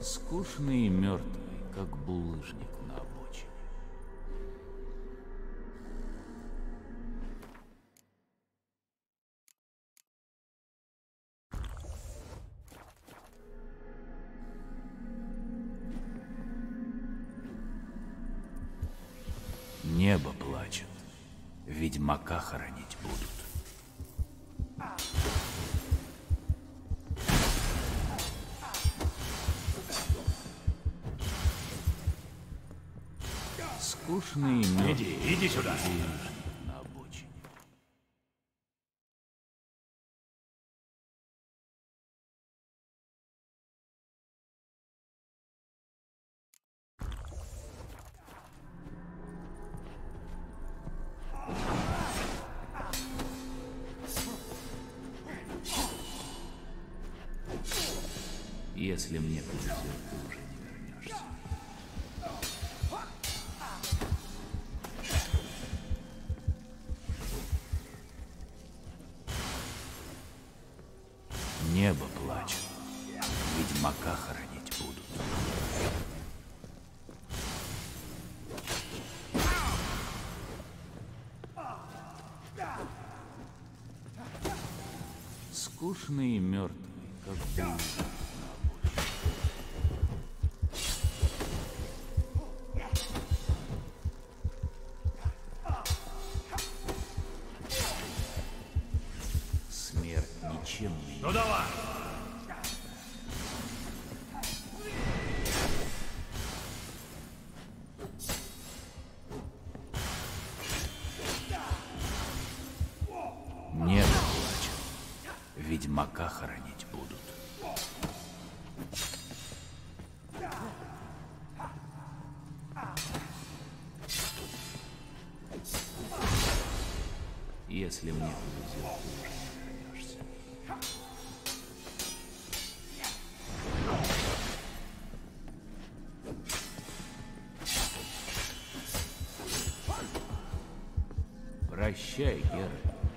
Скучный и мертвый, как булыжник Если мне повезет, ты уже не Ну давай. Небо плачет. Ведьмака хоронить будут. Если мне повезет, Прощай, Геральт.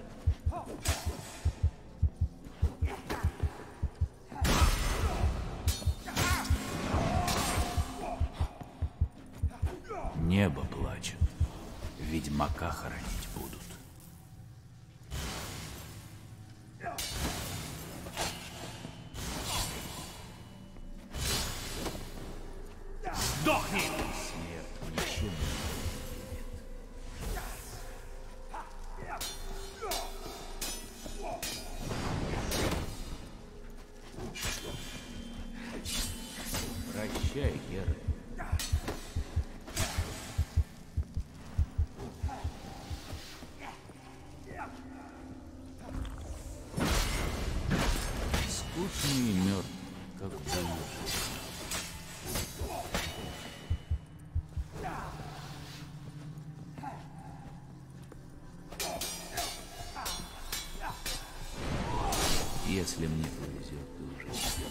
Если мне повезет, ты уже не вернешься.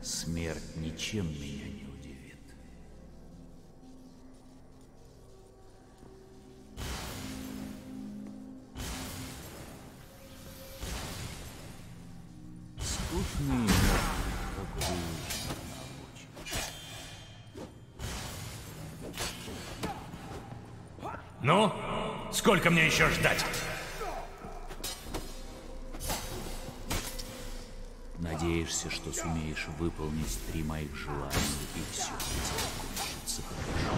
Смерть ничем меня не удивит. Мертвый, как булыжник Ну, сколько мне еще ждать? Надеешься, что сумеешь выполнить три моих желания, и все для тебя кончится хорошо.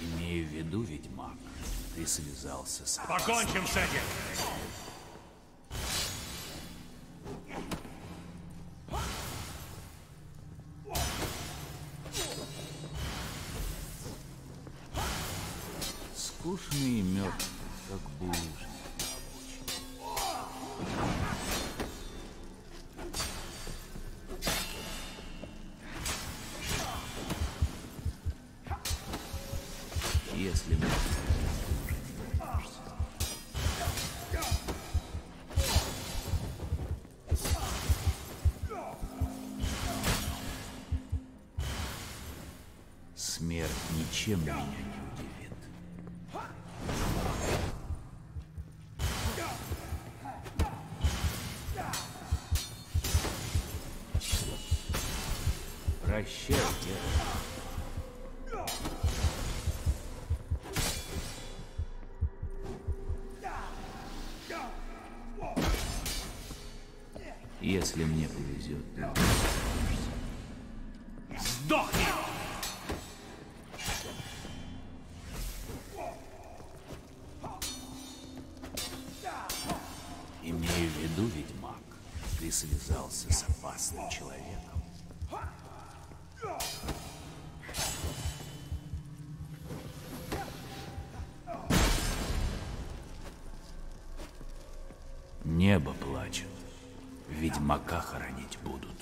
Имею в виду, ведьмак, ты связался с... Покончим с этим. вкусный мед, как булочка. Если мы... Смерть ничем не Если мне повезет, Ведьмака хоронить будут.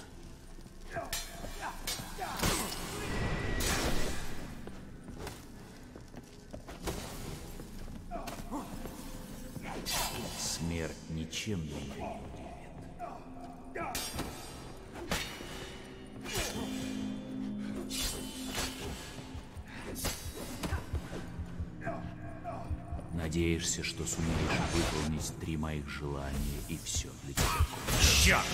Смерть ничем меня не Надеешься, что сумеешь выполнить три моих желания, и все для тебя. Черт!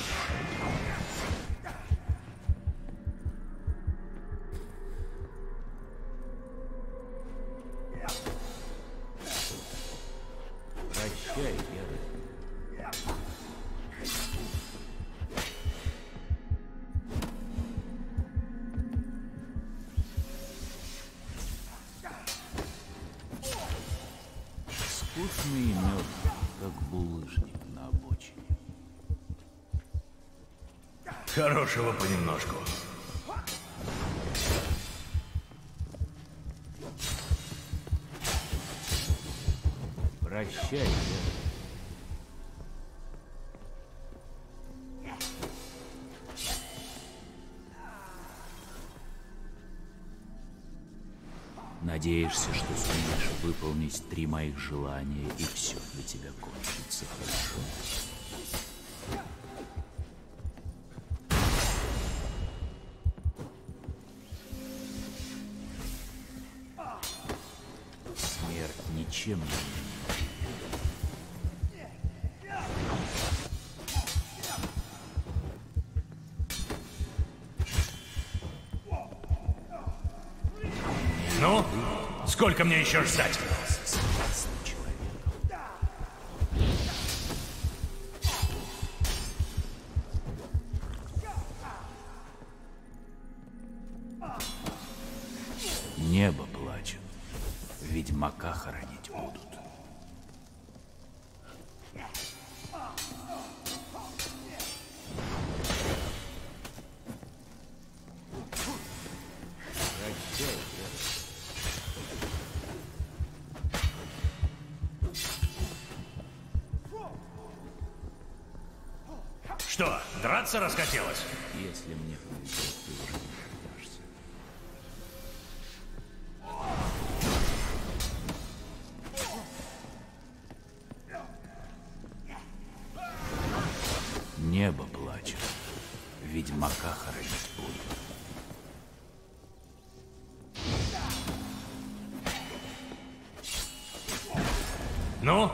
Скучный и мертвый, как булыжник на обочине. Хорошего понемножку. Прощай, Геральт. Надеешься, что сумеешь выполнить три моих желания, и все для тебя кончится хорошо. Смерть ничем не Ну, сколько мне еще ждать? Что, драться расхотелось? Если мне повезет, ты уже. Небо плачет. Ведьмака хоронить будут. Ну,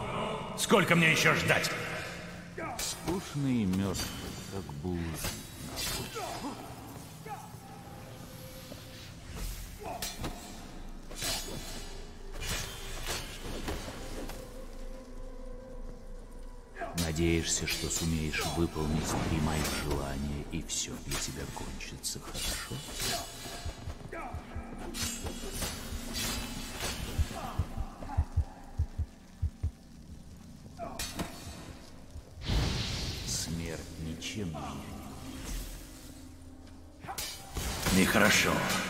сколько мне еще ждать? Скучный и мертвый, как булыжник. Надеешься, что сумеешь выполнить три моих желания, и все для тебя кончится хорошо? Смерть ничем меня не Нехорошо. Небо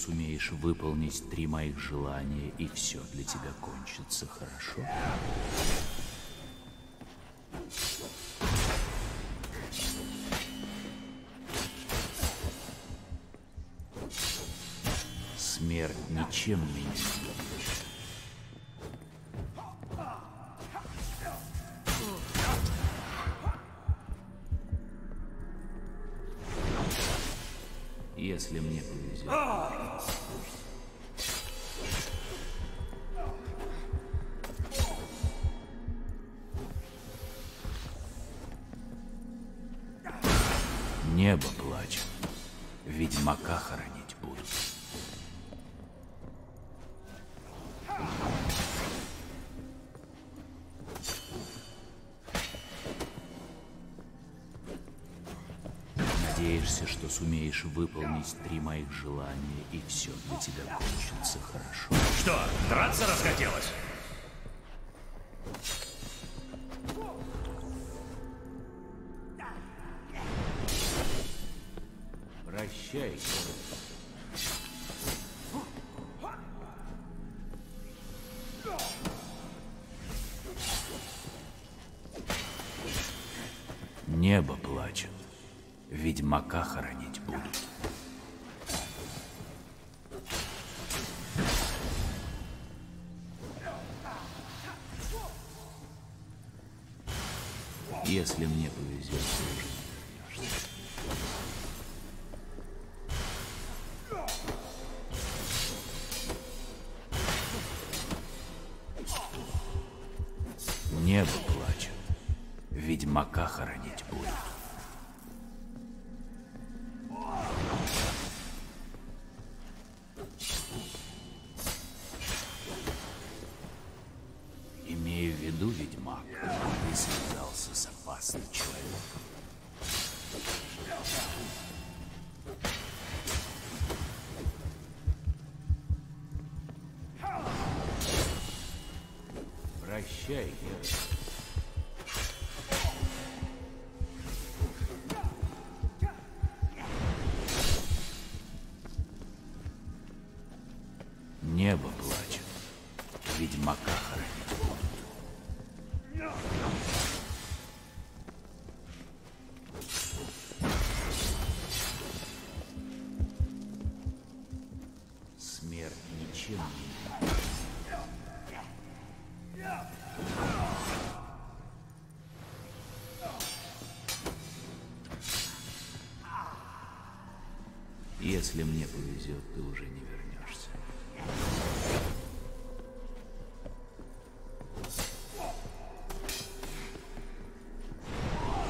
сумеешь выполнить три моих желания, и все для тебя кончится хорошо. Смерть ничем меня Надеешься, что сумеешь выполнить три моих желания, и все для тебя кончится хорошо. Что, драться расхотелось? Если мне повезет, ты Thank you. Если мне повезет, ты уже не вернешься.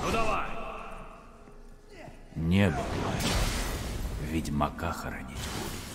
Ну давай! Небо плачет. Ведьмака хоронить будут.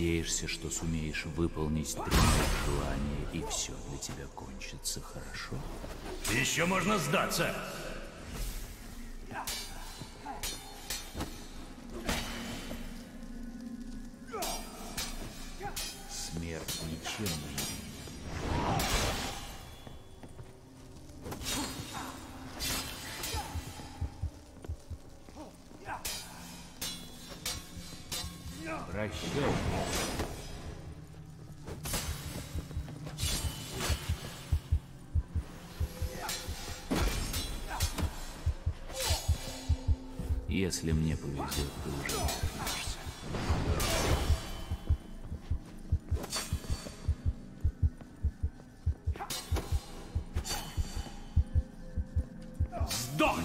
Надеешься, что сумеешь выполнить три желания, и все для тебя кончится хорошо. Еще можно сдаться. Смерть ничем не. Прощай. Если мне повезет, ты уже не вернешься.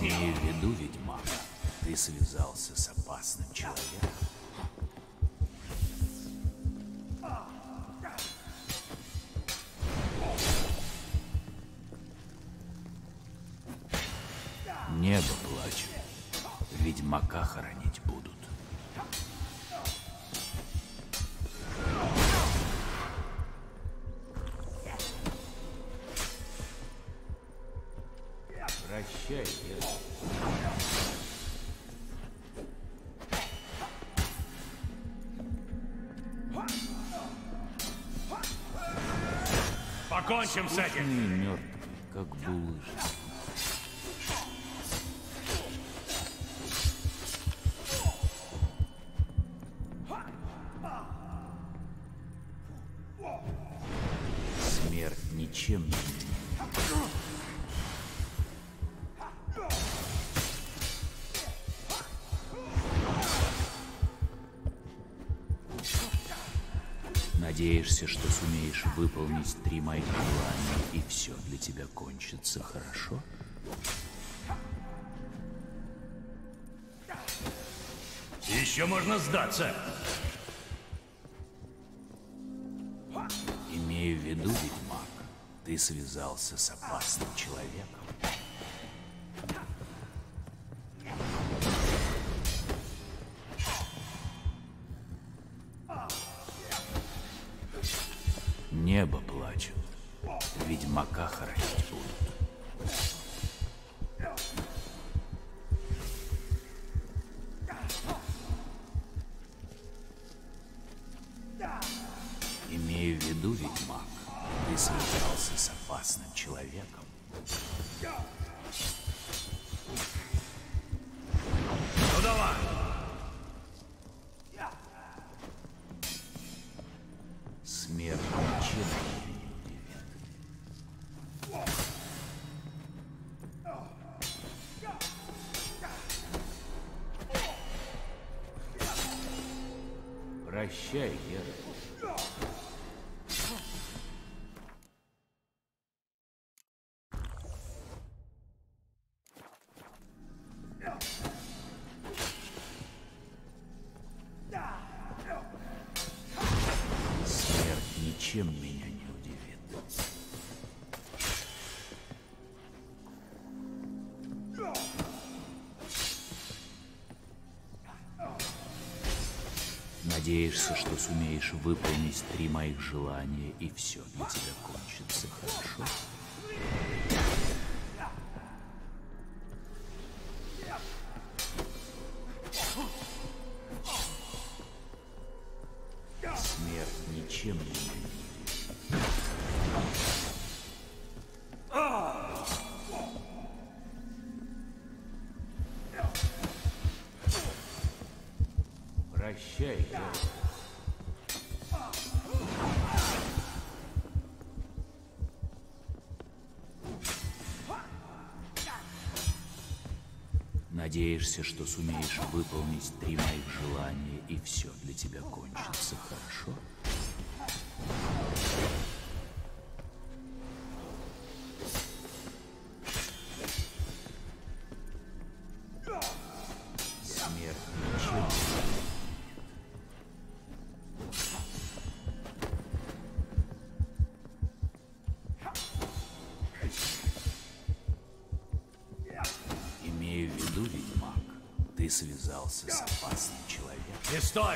Имею в виду, ведьмак, ты связался с опасным человеком. Небо плачет, ведьмака хоронить будут. Прощай, Геральт. Покончим с этим. Мертвый, как булыжник. Изменит. Надеешься, что сумеешь выполнить три моих желания, и все для тебя кончится хорошо? Еще можно сдаться. Имею в виду, ведьмак, ты связался с опасным человеком. Прощай, Геральт. Смерть ничем не Надеешься, что сумеешь выполнить три моих желания, и все для тебя кончится хорошо? Прощай. Надеешься, что сумеешь выполнить три моих желания, и все для тебя кончится хорошо? Ты связался с опасным человеком. Не стой.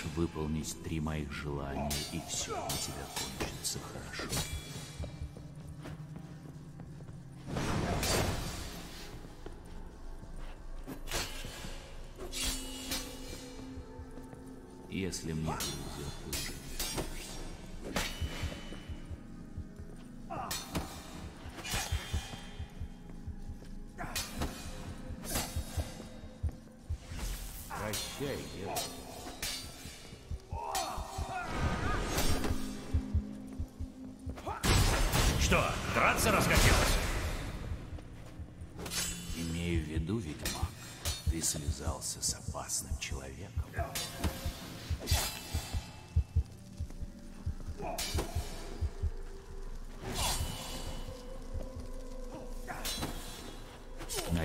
Сумеешь выполнить три моих желания, и все для тебя кончится хорошо. Если мне повезет, ты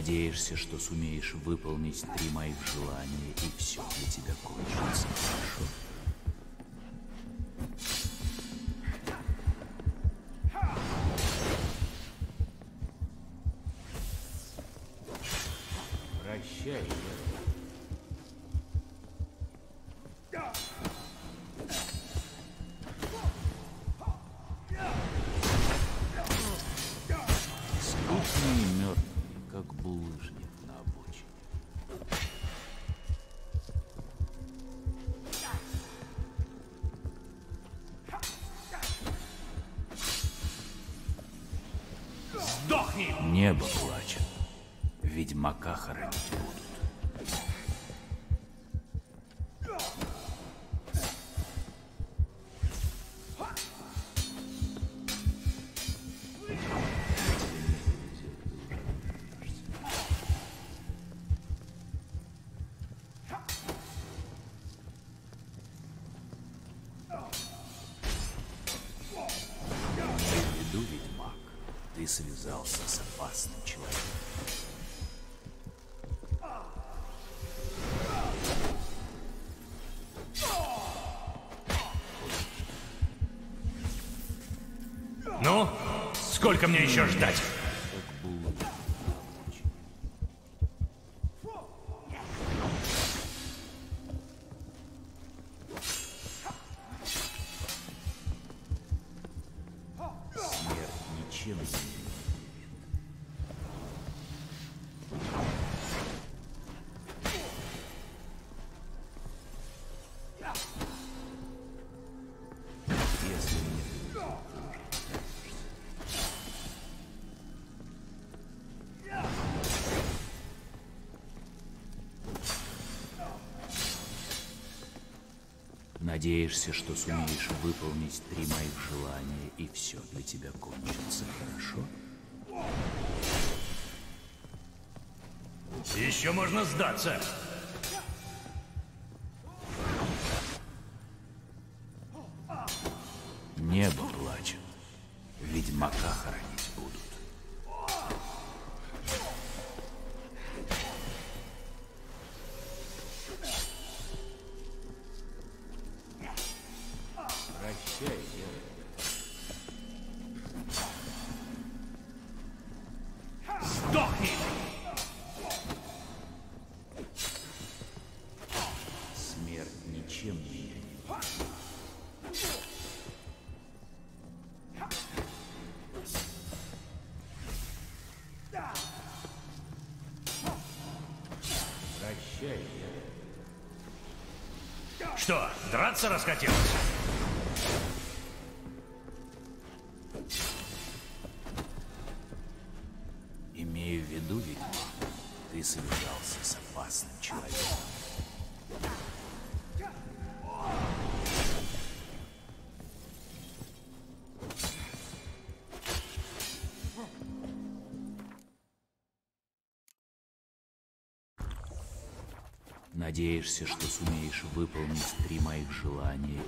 Надеешься, что сумеешь выполнить три моих желания, и все для тебя кончится хорошо. Сдохни! Небо плачет. Ведьмака хоронить будут. Сколько мне еще ждать? Надеешься, что сумеешь выполнить три моих желания, и все для тебя кончится хорошо? Еще можно сдаться. Что, драться расхотелось? Имею в виду, ведьмак, ты связался с опасным человеком. Надеешься, что сумеешь выполнить три моих желания.